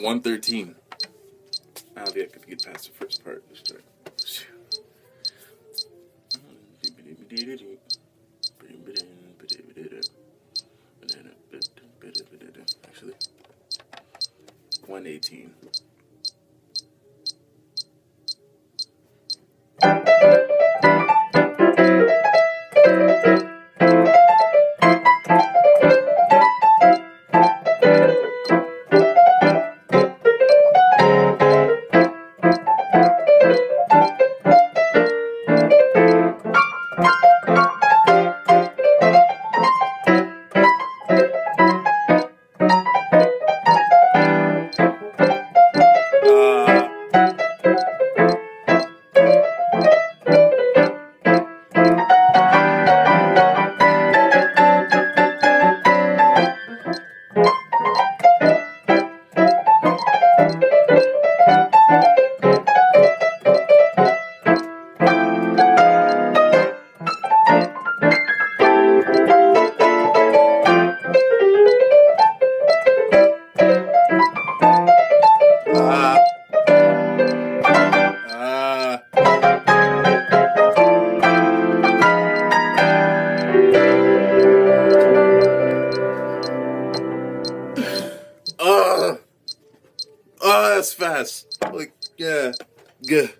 113. I ah, don't think I could get past the first part. Let's start. Actually, 118. That's fast. Like, yeah, good.